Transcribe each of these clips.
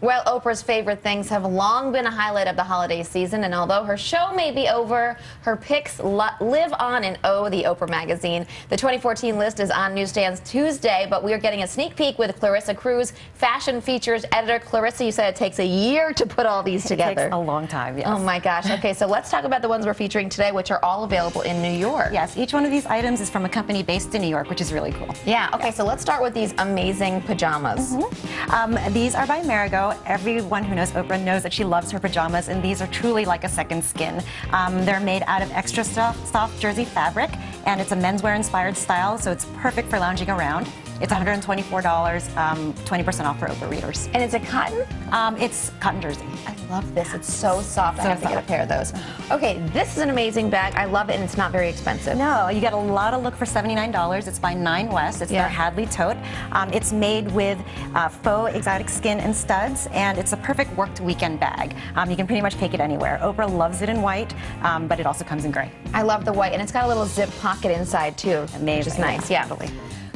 Well, Oprah's favorite things have long been a highlight of the holiday season, and although her show may be over, her picks live on in O, the Oprah magazine. The 2014 list is on newsstands Tuesday, but we are getting a sneak peek with Clarissa Cruz, fashion features editor. Clarissa, you said it takes a year to put all these together. It takes a long time, yes. Oh my gosh. Okay, so let's talk about the ones we're featuring today, which are all available in New York. Yes, each one of these items is from a company based in New York, which is really cool. Yeah, okay, yes. so let's start with these amazing pajamas. Mm -hmm. um, these are by Everyone who knows Oprah knows that she loves her pajamas, and these are truly like a second skin. Um, they're made out of extra soft, soft jersey fabric, and it's a menswear inspired style, so it's perfect for lounging around. It's $124, 20% um, off for Oprah readers. And is it cotton? Um, it's cotton jersey. I love this. It's so soft. So I have soft. to get a pair of those. Okay, this is an amazing bag. I love it, and it's not very expensive. No, you get a lot of look for $79. It's by Nine West. It's yeah. their Hadley tote. Um, it's made with uh, faux exotic skin and studs, and it's a perfect worked weekend bag. Um, you can pretty much take it anywhere. Oprah loves it in white, um, but it also comes in gray. I love the white, and it's got a little zip pocket inside, too. Amazing. Which is nice, yeah. Totally.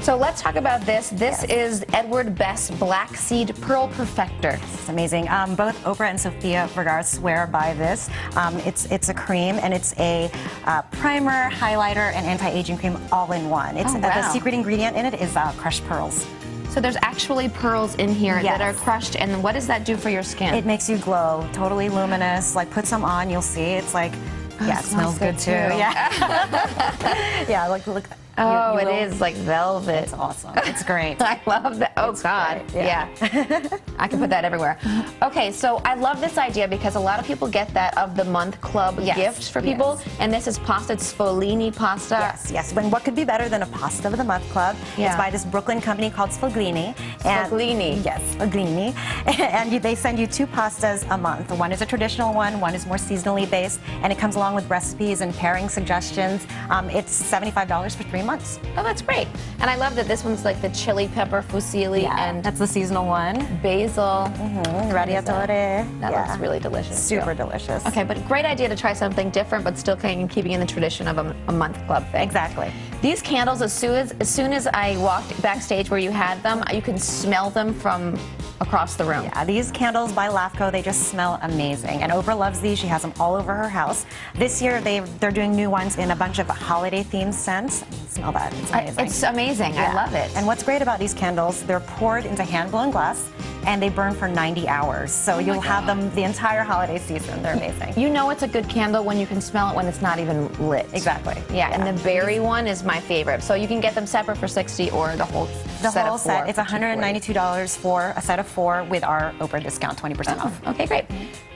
So let's talk about this. This yes. is Edward Bess Black Seed Pearl Perfector. It's amazing. Um, both Oprah and Sofia Vergara swear by this. Um, it's it's a cream and it's a uh, primer, highlighter, and anti-aging cream all in one. It's oh, wow. uh, the secret ingredient in it is uh, crushed pearls. So there's actually pearls in here yes. that are crushed, and what does that do for your skin? It makes you glow, totally luminous. Like put some on, you'll see. It's like, oh, yeah, it, smells, smells good, good too. too. Yeah. yeah, like look. Oh, you, you it is like velvet. It's awesome. It's great. I love that. Oh, it's God. Great. Yeah. yeah. I can put that everywhere. Okay, so I love this idea because a lot of people get that of the month club yes. gift for people. Yes. And this is pasta Sfoglini pasta. Yes, yes. When what could be better than a pasta of the month club? Yeah. It's by this Brooklyn company called Sfoglini. Sfoglini. Yes, Sfoglini. and they send you two pastas a month. One is a traditional one, one is more seasonally based, and it comes along with recipes and pairing suggestions. Um, it's $75 for three months. Oh, that's great. And I love that this one's like the chili pepper fusilli yeah, and that's the seasonal one. Basil. Mm-hmm. Radiatore. That, that yeah. looks really delicious. Super too. delicious. Okay, but great idea to try something different, but still kind of keeping in the tradition of a, a month club thing. Exactly. These candles, as soon as, as soon as I walked backstage where you had them, you can smell them from across the room. Yeah, these candles by LAFCO, they just smell amazing. And Oprah loves these. She has them all over her house. This year, they they're doing new ones in a bunch of holiday-themed scents. Smell that. It's amazing. I, it's amazing. Yeah. I love it. And what's great about these candles, they're poured into hand-blown glass and they burn for 90 hours. So oh you'll have them the entire holiday season. They're amazing. You know it's a good candle when you can smell it when it's not even lit. Exactly. Yeah, yeah. and the berry one is my favorite. So you can get them separate for 60 or the whole the set whole set. It's $192 for a set of four with our Oprah discount, 20% oh, off. Okay, great.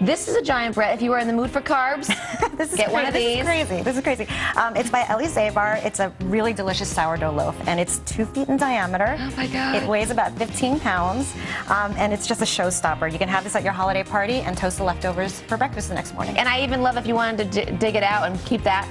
This is a giant bread. If you are in the mood for carbs, this is get one of these. This is crazy. This is crazy. Um, it's by Eli Zabar. It's a really delicious sourdough loaf, and it's two feet in diameter. Oh my God. It weighs about 15 pounds, um, and it's just a showstopper. You can have this at your holiday party and toast the leftovers for breakfast the next morning. And I even love if you wanted to dig it out and keep that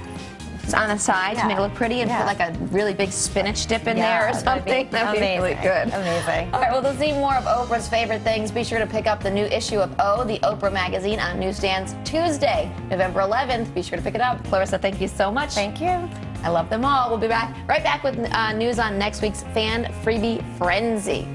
on the side yeah. to make it look pretty and yeah. put like a really big spinach dip in yeah, there or something. That'd be, That'd be really good. Amazing. All right, well, to see more of Oprah's favorite things, be sure to pick up the new issue of O, the Oprah magazine, on newsstands Tuesday, November 11th. Be sure to pick it up. Clarissa, thank you so much. Thank you. I love them all. We'll be back right back with uh, news on next week's Fan Freebie Frenzy.